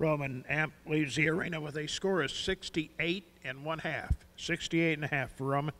Roman Amp leaves the arena with a score of 68 and one half. 68 and a half for Roman.